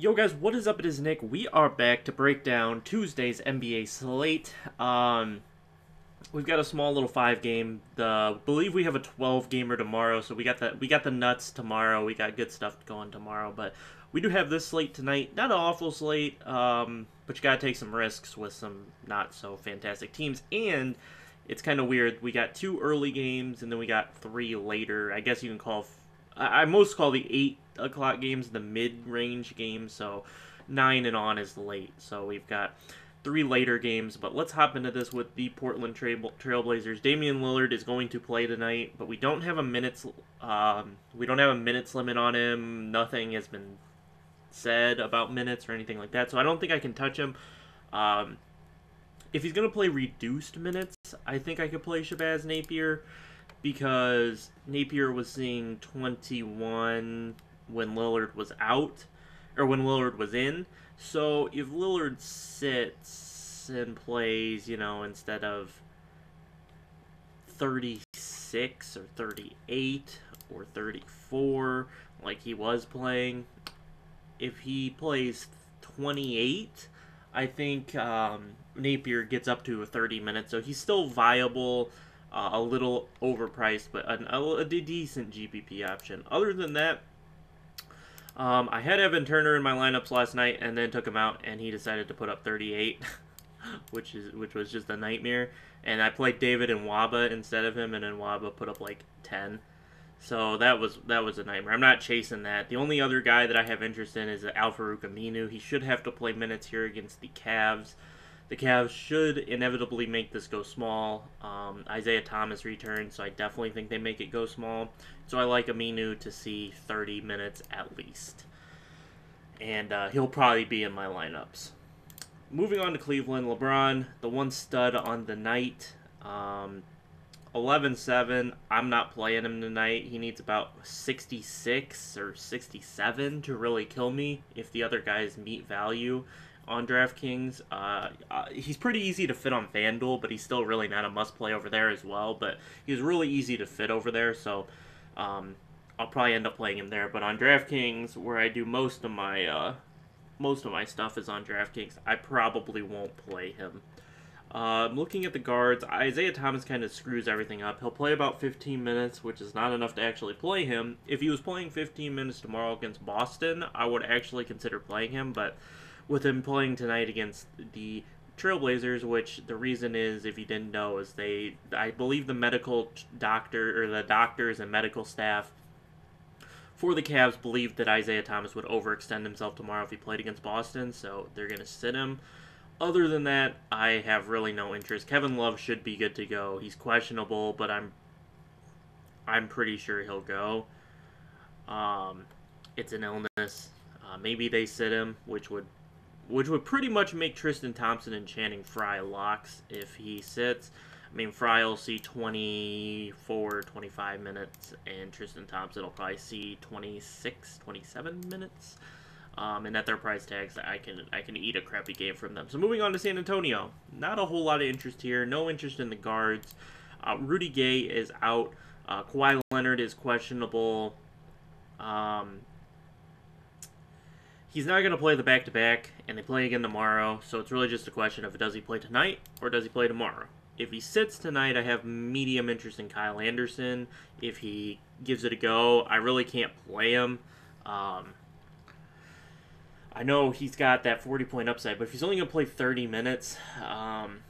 Yo guys, what is up? It is Nick. We are back to break down Tuesday's NBA slate. Um, we've got a small little five game. The believe we have a twelve gamer tomorrow, so we got the we got the nuts tomorrow. We got good stuff going tomorrow, but we do have this slate tonight. Not an awful slate, um, but you gotta take some risks with some not so fantastic teams. And it's kind of weird. We got two early games, and then we got three later. I guess you can call. I, I most call the eight o'clock games the mid-range games, so nine and on is late. So we've got three later games, but let's hop into this with the Portland Trail- Trailblazers. Damian Lillard is going to play tonight, but we don't have a minutes. Um, we don't have a minutes limit on him. Nothing has been said about minutes or anything like that, so I don't think I can touch him. Um, if he's gonna play reduced minutes, I think I could play Shabazz Napier because Napier was seeing 21 when Lillard was out, or when Lillard was in. So if Lillard sits and plays, you know, instead of 36 or 38 or 34, like he was playing, if he plays 28, I think um, Napier gets up to 30 minutes. So he's still viable. Uh, a little overpriced, but an, a, a decent GPP option. Other than that, um, I had Evan Turner in my lineups last night, and then took him out, and he decided to put up 38, which is which was just a nightmare. And I played David Nwaba instead of him, and then Nwaba put up like 10. So that was that was a nightmare. I'm not chasing that. The only other guy that I have interest in is Al-Farouq Aminu. He should have to play minutes here against the Cavs. The Cavs should inevitably make this go small. Um, Isaiah Thomas returns, so I definitely think they make it go small. So I like Aminu to see 30 minutes at least. And uh, he'll probably be in my lineups. Moving on to Cleveland, LeBron, the one stud on the night. Um, 11-7. I'm not playing him tonight. He needs about 66 or 67 to really kill me if the other guys meet value on DraftKings. Uh, uh, he's pretty easy to fit on FanDuel, but he's still really not a must play over there as well. But he's really easy to fit over there, so um, I'll probably end up playing him there. But on DraftKings, where I do most of my uh, most of my stuff is on DraftKings, I probably won't play him. Uh, looking at the guards, Isaiah Thomas kind of screws everything up. He'll play about 15 minutes, which is not enough to actually play him. If he was playing 15 minutes tomorrow against Boston, I would actually consider playing him, but with him playing tonight against the Trailblazers, which the reason is, if you didn't know, is they, I believe the medical doctor, or the doctors and medical staff for the Cavs believed that Isaiah Thomas would overextend himself tomorrow if he played against Boston, so they're going to sit him. Other than that, I have really no interest. Kevin Love should be good to go. He's questionable, but I'm I'm pretty sure he'll go. Um, it's an illness. Uh, maybe they sit him, which would which would pretty much make Tristan Thompson and Channing Frye locks if he sits. I mean, Frye will see 24, 25 minutes, and Tristan Thompson will probably see 26, 27 minutes. Um, and at their price tags, I can I can eat a crappy game from them. So moving on to San Antonio, not a whole lot of interest here. No interest in the guards. Uh, Rudy Gay is out. Uh, Kawhi Leonard is questionable. Um, he's not going to play the back to back, and they play again tomorrow. So it's really just a question of does he play tonight or does he play tomorrow. If he sits tonight, I have medium interest in Kyle Anderson. If he gives it a go, I really can't play him. Um, I know he's got that 40 point upside, but if he's only going to play 30 minutes, um,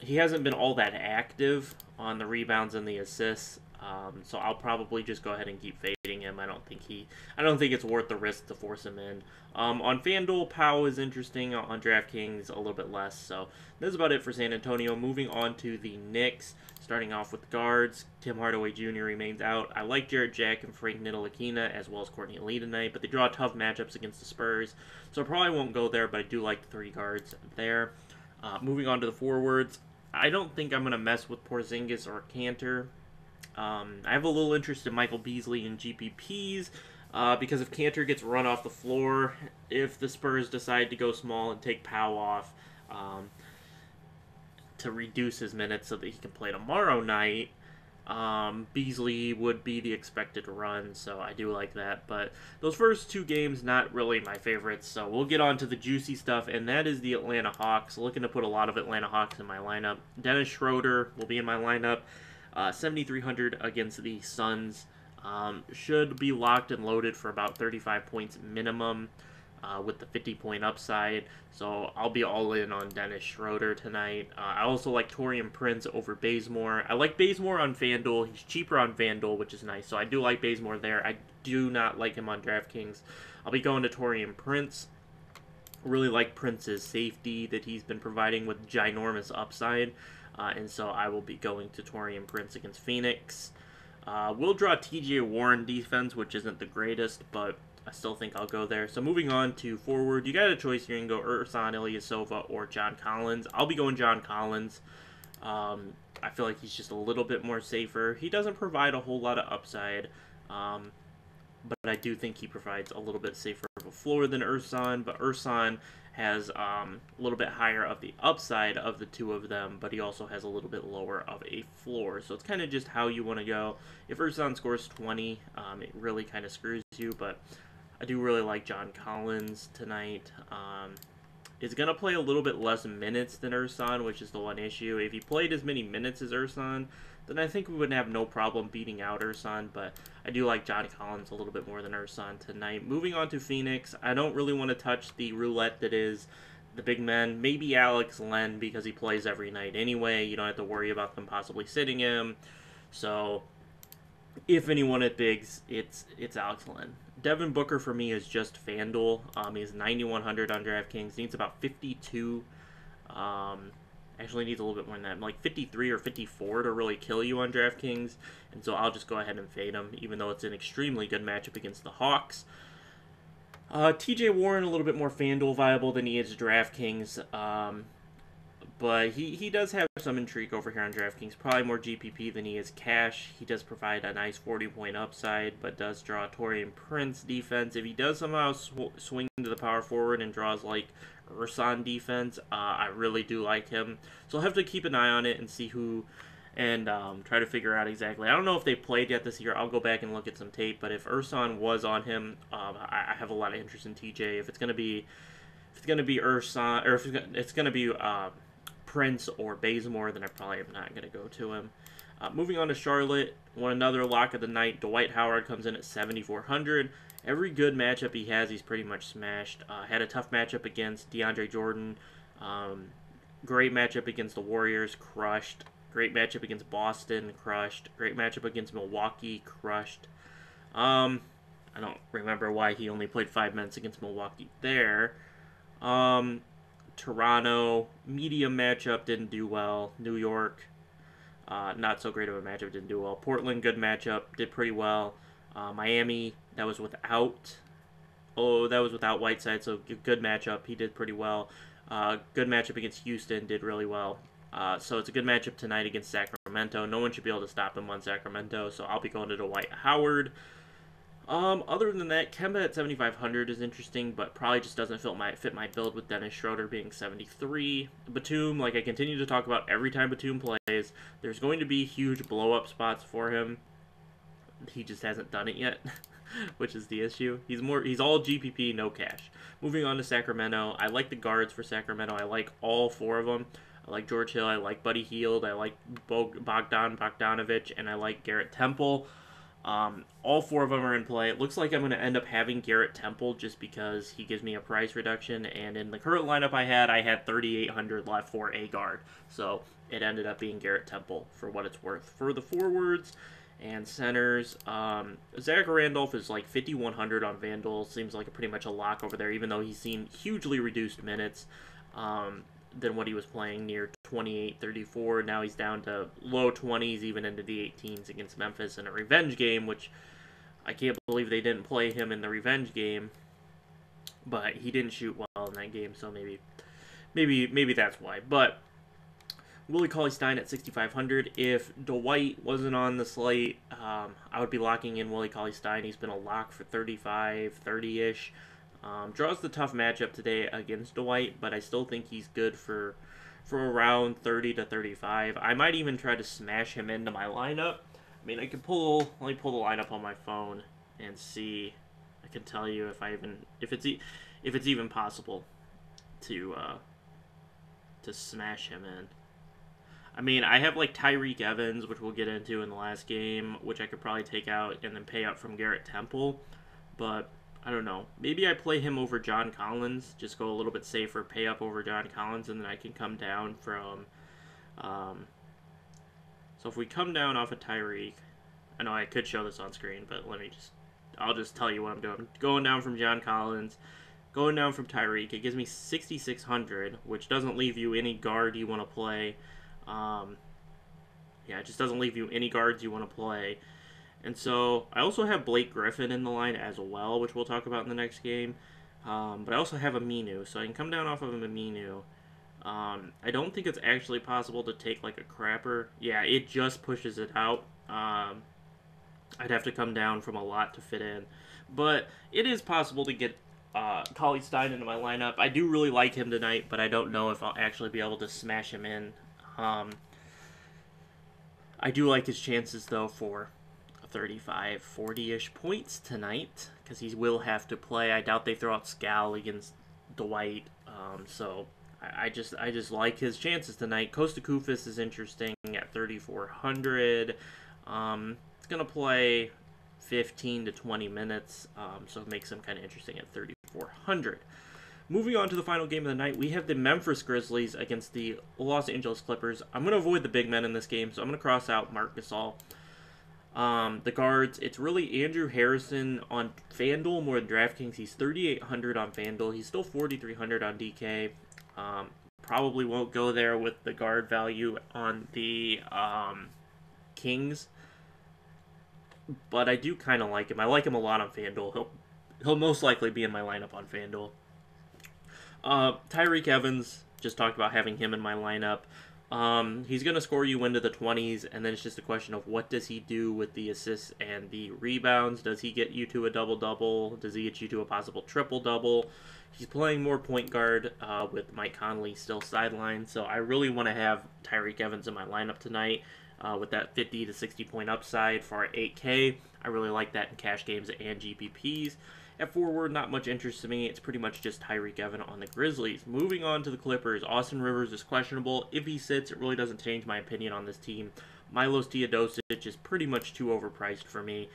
he hasn't been all that active on the rebounds and the assists. Um, so I'll probably just go ahead and keep fading him. I don't think he, I don't think it's worth the risk to force him in. Um, on FanDuel, Powell is interesting. On DraftKings, a little bit less. So that's about it for San Antonio. Moving on to the Knicks, starting off with guards. Tim Hardaway Jr. remains out. I like Jarrett Jack and Frank Ntilikina as well as Courtney Lee tonight, but they draw tough matchups against the Spurs, so I probably won't go there. But I do like the three guards there. Uh, moving on to the forwards, I don't think I'm gonna mess with Porzingis or Kanter. Um, I have a little interest in Michael Beasley and GPPs. Uh, because if Kanter gets run off the floor, if the Spurs decide to go small and take Powell off um, to reduce his minutes so that he can play tomorrow night, Um, Beasley would be the expected run, so I do like that. But those first two games, not really my favorites. So we'll get on to the juicy stuff, and that is the Atlanta Hawks. Looking to put a lot of Atlanta Hawks in my lineup. Dennis Schroeder will be in my lineup. Uh, 7,300 against the Suns. Um, should be locked and loaded for about 35 points minimum uh, with the 50 point upside. So I'll be all in on Dennis Schroeder tonight. Uh, I also like Taurean Prince over Bazemore. I like Bazemore on FanDuel. He's cheaper on FanDuel, which is nice. So I do like Bazemore there. I do not like him on DraftKings. I'll be going to Taurean Prince. Really like Prince's safety that he's been providing with ginormous upside. Uh, and so I will be going to Taurean Prince against Phoenix. Uh, we'll draw TJ Warren defense, which isn't the greatest, but I still think I'll go there. So moving on to forward, you got a choice here. You can go Ersan Ilyasova or John Collins. I'll be going John Collins. Um, I feel like he's just a little bit more safer. He doesn't provide a whole lot of upside, um, but I do think he provides a little bit safer a floor than Ersan. But Ersan has um, a little bit higher of the upside of the two of them, but he also has a little bit lower of a floor. So it's kind of just how you want to go. If Ersan scores 20, um, it really kind of screws you, but I do really like John Collins tonight. Um, is going to play a little bit less minutes than Ersan, which is the one issue. If he played as many minutes as Ersan, then I think we would have no problem beating out Ersan, but I do like John Collins a little bit more than Ersan tonight. Moving on to Phoenix, I don't really want to touch the roulette that is the big men. Maybe Alex Len because he plays every night anyway. You don't have to worry about them possibly sitting him. So if anyone at bigs, it's it's Alex Len. Devin Booker for me is just FanDuel. Um, he's 9,100 on DraftKings. Needs about 52. Um, actually needs a little bit more than that, like 53 or 54 to really kill you on DraftKings. And so I'll just go ahead and fade him, even though it's an extremely good matchup against the Hawks. Uh, TJ Warren a little bit more FanDuel viable than he is DraftKings. Um, but he, he does have some intrigue over here on DraftKings. Probably more GPP than he is cash. He does provide a nice 40 point upside, but does draw Taurean Prince defense. If he does somehow sw- swing to the power forward and draws like Ersan defense, uh, I really do like him. So I'll have to keep an eye on it and see who and um, try to figure out exactly. I don't know if they played yet this year. I'll go back and look at some tape. But if Ersan was on him, um, I, I, have a lot of interest in TJ. If it's gonna be, if it's gonna be Ersan, or if it's gonna be. Uh, Prince or Bazemore, then I probably am not going to go to him. Uh, moving on to Charlotte, one another lock of the night. Dwight Howard comes in at 7,400. Every good matchup he has, he's pretty much smashed. Uh, had a tough matchup against DeAndre Jordan. Um, great matchup against the Warriors, crushed. Great matchup against Boston, crushed. Great matchup against Milwaukee, crushed. Um, I don't remember why he only played five minutes against Milwaukee there. Um, Toronto, medium matchup, didn't do well. New York, uh, not so great of a matchup, didn't do well. Portland, good matchup, did pretty well. Uh, Miami, that was without. Oh, that was without Whiteside, so good matchup. He did pretty well. Uh, good matchup against Houston, did really well. Uh, so it's a good matchup tonight against Sacramento. No one should be able to stop him on Sacramento, so I'll be going to Dwight Howard. Um, other than that, Kemba at 7,500 is interesting, but probably just doesn't fit my fit my build with Dennis Schroeder being 73. Batum, like I continue to talk about every time Batum plays, there's going to be huge blow up spots for him. He just hasn't done it yet, which is the issue. He's more he's all GPP, no cash. Moving on to Sacramento, I like the guards for Sacramento. I like all four of them. I like George Hill. I like Buddy Hield. I like Bogdan Bogdanovich, and I like Garrett Temple. Um, all four of them are in play. It looks like I'm going to end up having Garrett Temple just because he gives me a price reduction. And in the current lineup I had, I had 3,800 left for a guard. So it ended up being Garrett Temple for what it's worth. For the forwards and centers, um, Zach Randolph is like 5,100 on FanDuel. Seems like a pretty much a lock over there, even though he's seen hugely reduced minutes. Um, than what he was playing near 28 34 now he's down to low 20s even into the 18s against memphis in a revenge game which i can't believe they didn't play him in the revenge game but he didn't shoot well in that game so maybe maybe maybe that's why but Willie Cauley Stein at 6,500. If Dwight wasn't on the slate, um, I would be locking in Willie Cauley Stein. He's been a lock for 35, 30 ish. Um, draws the tough matchup today against Dwight, but I still think he's good for for around 30 to 35. I might even try to smash him into my lineup. I mean, I can pull. Let me pull the lineup on my phone and see. I can tell you if I even if it's if it's even possible to uh, to smash him in. I mean, I have like Tyreke Evans, which we'll get into in the last game, which I could probably take out and then pay up from Garrett Temple, but I don't know. Maybe I play him over John Collins, just go a little bit safer, pay up over John Collins, and then I can come down from. Um, so if we come down off of Tyreke, I know I could show this on screen, but let me just. I'll just tell you what I'm doing. going down from John Collins, going down from Tyreke. It gives me 6,600, which doesn't leave you any guard you want to play. Um, yeah, it just doesn't leave you any guards you want to play. And so I also have Blake Griffin in the line as well, which we'll talk about in the next game. Um, but I also have Aminu, so I can come down off of Aminu. Um, I don't think it's actually possible to take like a crapper. Yeah, it just pushes it out. Um, I'd have to come down from a lot to fit in. But it is possible to get uh, Cauley-Stein into my lineup. I do really like him tonight, but I don't know if I'll actually be able to smash him in. Um, I do like his chances, though, for 35, 40 ish points tonight because he will have to play. I doubt they throw out Skal against Dwight. Um, so I, I, just I just like his chances tonight. Costa Koufos is interesting at 3,400. Um, it's gonna play 15 to 20 minutes, um, so it makes him kind of interesting at 3,400. Moving on to the final game of the night, we have the Memphis Grizzlies against the Los Angeles Clippers. I'm going to avoid the big men in this game, so I'm going to cross out Marc Gasol. Um, the guards, it's really Andrew Harrison on FanDuel more than DraftKings. He's 3,800 on FanDuel. He's still 4,300 on DK. Um, probably won't go there with the guard value on the um, Kings. But I do kind of like him. I like him a lot on FanDuel. He'll, he'll most likely be in my lineup on FanDuel. Uh, Tyreke Evans, just talked about having him in my lineup. Um, he's going to score you into the 20s, and then it's just a question of what does he do with the assists and the rebounds. Does he get you to a double double? Does he get you to a possible triple double? He's playing more point guard uh, with Mike Conley still sidelined, so I really want to have Tyreke Evans in my lineup tonight uh, with that 50 to 60 point upside for 8K. I really like that in cash games and GPPs. At forward, not much interest to me. It's pretty much just Tyreke Evans on the Grizzlies. Moving on to the Clippers, Austin Rivers is questionable. If he sits, it really doesn't change my opinion on this team. Milos Teodosic is pretty much too overpriced for me.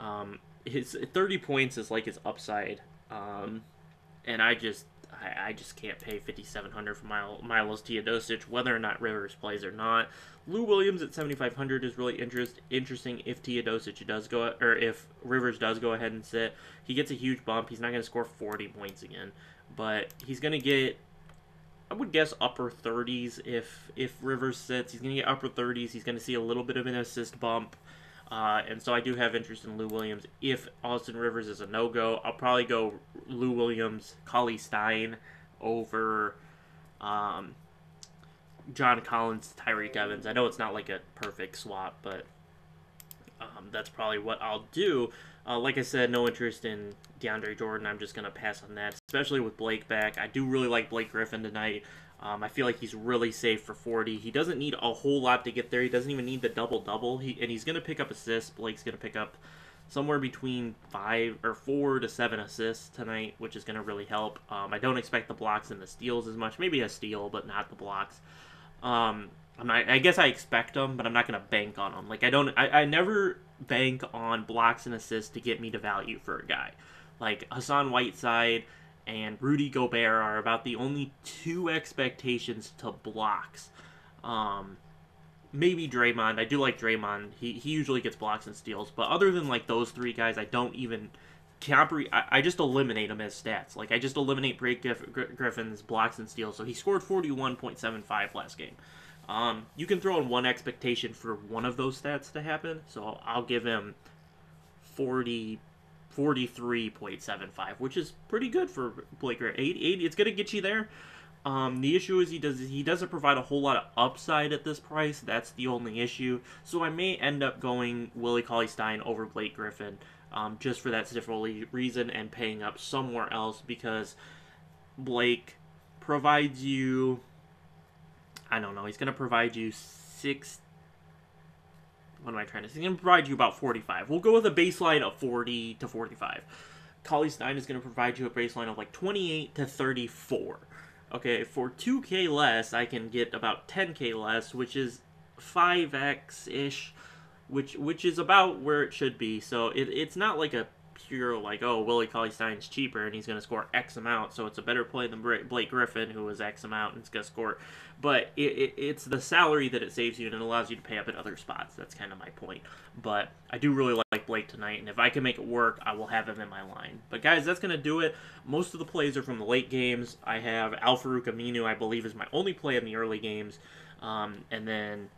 Um, his 30 points is like his upside, um, and I just I, I just can't pay 5700 for Mil- Milos Teodosic, whether or not Rivers plays or not. Lou Williams at 7500 is really interest interesting if Teodosic does go or if Rivers does go ahead and sit. He gets a huge bump. He's not going to score 40 points again, but he's going to get I would guess upper 30s if if Rivers sits. He's going to get upper 30s. He's going to see a little bit of an assist bump. Uh, and so I do have interest in Lou Williams. If Austin Rivers is a no go, I'll probably go Lou Williams, Cauley-Stein over um, John Collins, Tyreke Evans. I know it's not like a perfect swap, but um, that's probably what I'll do. Uh, like I said, no interest in DeAndre Jordan. I'm just going to pass on that, especially with Blake back. I do really like Blake Griffin tonight. Um, I feel like he's really safe for 40. He doesn't need a whole lot to get there. He doesn't even need the double double. He and he's going to pick up assists. Blake's going to pick up somewhere between five or four to seven assists tonight, which is going to really help. Um, I don't expect the blocks and the steals as much. Maybe a steal, but not the blocks. Um, not, I guess I expect them, but I'm not going to bank on them. Like I don't. I, I never bank on blocks and assists to get me to value for a guy. Like Hassan Whiteside and Rudy Gobert are about the only two expectations to blocks. Um, maybe Draymond. I do like Draymond. He he usually gets blocks and steals, but other than like those three guys, I don't even compre- I, I just eliminate them as stats. Like I just eliminate Blake Griffin's blocks and steals. So he scored forty one point seven five last game. Um, you can throw in one expectation for one of those stats to happen. So I'll give him forty 43.75, which is pretty good for Blake Griffin. 80, it's going to get you there. Um, the issue is he does he doesn't provide a whole lot of upside at this price. That's the only issue. So I may end up going Willie Cauley-Stein over Blake Griffin, um, just for that simple reason, and paying up somewhere else because Blake provides you. I don't know. He's going to provide you six what am I trying to say? He's going to provide you about 45. We'll go with a baseline of 40 to 45. Cauley-Stein is going to provide you a baseline of like 28 to 34. Okay, for 2k less, I can get about 10k less, which is 5x ish, which which is about where it should be. So it, it's not like a pure like oh Willie Cauley Stein's cheaper and he's going to score X amount, so it's a better play than Blake Griffin who was X amount and is going to score. But it, it, it's the salary that it saves you and it allows you to pay up in other spots. That's kind of my point. But I do really like Blake tonight, and if I can make it work, I will have him in my line. But guys, that's going to do it. Most of the plays are from the late games. I have Al-Farouq Aminu, I believe, is my only play in the early games. Um, and then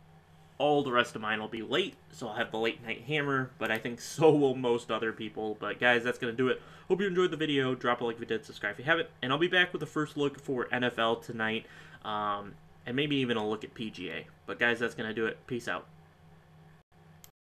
all the rest of mine will be late, so I'll have the late night hammer, but I think so will most other people. But guys, that's going to do it. Hope you enjoyed the video. Drop a like if you did, subscribe if you haven't, and I'll be back with the first look for NFL tonight, um, and maybe even a look at PGA. But guys, that's going to do it. Peace out.